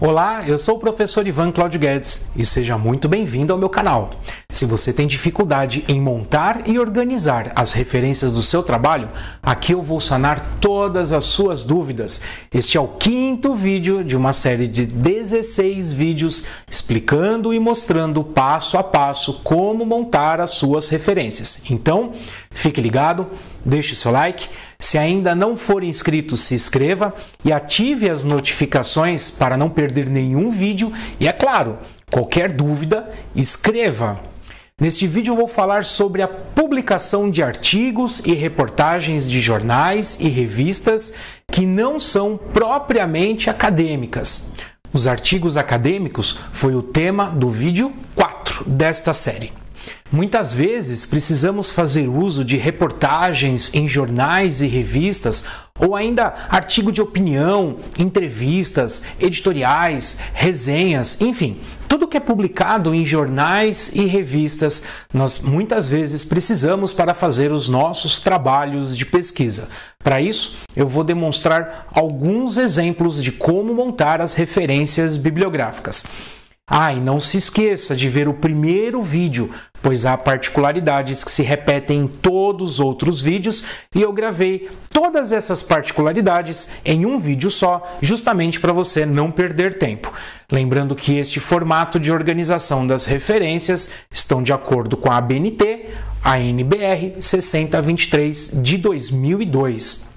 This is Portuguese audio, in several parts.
Olá, eu sou o professor Ivan Claudio Guedes e seja muito bem-vindo ao meu canal. Se você tem dificuldade em montar e organizar as referências do seu trabalho, aqui eu vou sanar todas as suas dúvidas. Este é o quinto vídeo de uma série de 16 vídeos explicando e mostrando passo a passo como montar as suas referências. Então, fique ligado, deixe seu like se ainda não for inscrito, se inscreva e ative as notificações para não perder nenhum vídeo. E é claro, qualquer dúvida, escreva. Neste vídeo eu vou falar sobre a publicação de artigos e reportagens de jornais e revistas que não são propriamente acadêmicas. Os artigos acadêmicos foi o tema do vídeo 4 desta série. Muitas vezes precisamos fazer uso de reportagens em jornais e revistas, ou ainda artigo de opinião, entrevistas, editoriais, resenhas, enfim, tudo que é publicado em jornais e revistas, nós muitas vezes precisamos para fazer os nossos trabalhos de pesquisa. Para isso, eu vou demonstrar alguns exemplos de como montar as referências bibliográficas. Ah, e não se esqueça de ver o primeiro vídeo, pois há particularidades que se repetem em todos os outros vídeos e eu gravei todas essas particularidades em um vídeo só, justamente para você não perder tempo. Lembrando que este formato de organização das referências estão de acordo com a ABNT, a NBR 6023 de 2002.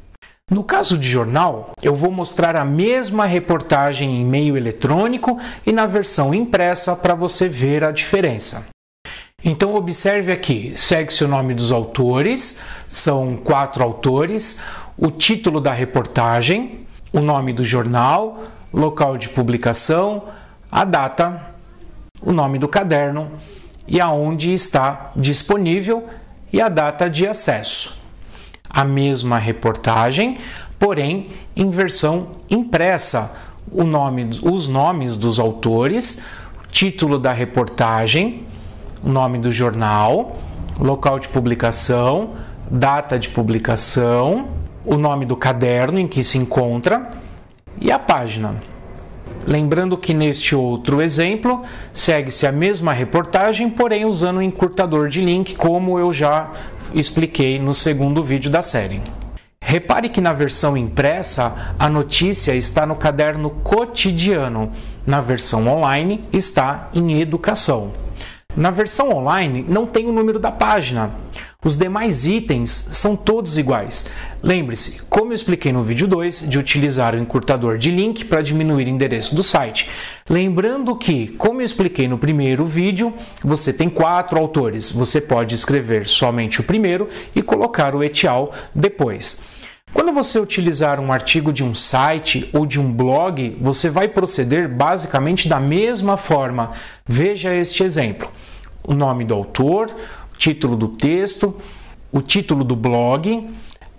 No caso de jornal, eu vou mostrar a mesma reportagem em meio eletrônico e na versão impressa para você ver a diferença. Então observe aqui, segue-se o nome dos autores, são quatro autores, o título da reportagem, o nome do jornal, local de publicação, a data, o nome do caderno e aonde está disponível e a data de acesso a mesma reportagem, porém em versão impressa. Nome, os nomes dos autores, título da reportagem, o nome do jornal, local de publicação, data de publicação, o nome do caderno em que se encontra e a página. Lembrando que neste outro exemplo segue-se a mesma reportagem, porém usando um encurtador de link, como eu já expliquei no segundo vídeo da série. Repare que na versão impressa a notícia está no caderno cotidiano, na versão online está em educação. Na versão online não tem o número da página. Os demais itens são todos iguais. Lembre-se, como eu expliquei no vídeo 2, de utilizar o encurtador de link para diminuir o endereço do site. Lembrando que, como eu expliquei no primeiro vídeo, você tem quatro autores. Você pode escrever somente o primeiro e colocar o etial depois. Quando você utilizar um artigo de um site ou de um blog, você vai proceder basicamente da mesma forma. Veja este exemplo: o nome do autor, o título do texto, o título do blog,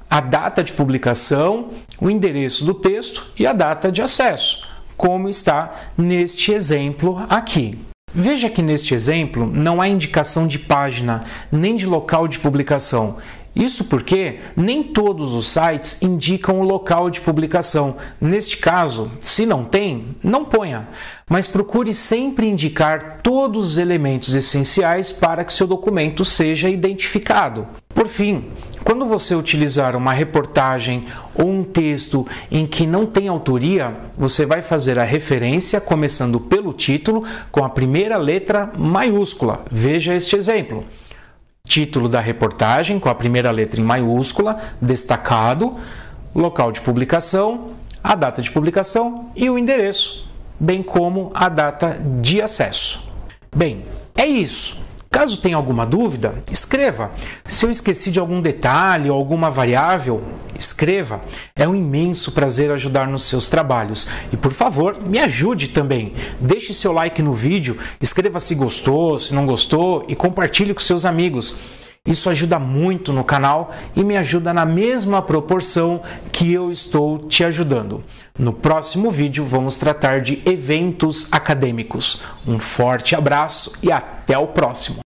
a data de publicação, o endereço do texto e a data de acesso, como está neste exemplo aqui. Veja que neste exemplo não há indicação de página nem de local de publicação. Isso porque nem todos os sites indicam o local de publicação. Neste caso, se não tem, não ponha, mas procure sempre indicar todos os elementos essenciais para que seu documento seja identificado. Por fim, quando você utilizar uma reportagem ou um texto em que não tem autoria, você vai fazer a referência começando pelo título com a primeira letra maiúscula. Veja este exemplo título da reportagem com a primeira letra em maiúscula, destacado, local de publicação, a data de publicação e o endereço, bem como a data de acesso. Bem, é isso. Caso tenha alguma dúvida, escreva. Se eu esqueci de algum detalhe ou alguma variável, escreva. É um imenso prazer ajudar nos seus trabalhos. E por favor, me ajude também. Deixe seu like no vídeo, escreva se gostou, se não gostou e compartilhe com seus amigos. Isso ajuda muito no canal e me ajuda na mesma proporção que eu estou te ajudando. No próximo vídeo vamos tratar de eventos acadêmicos. Um forte abraço e até o próximo!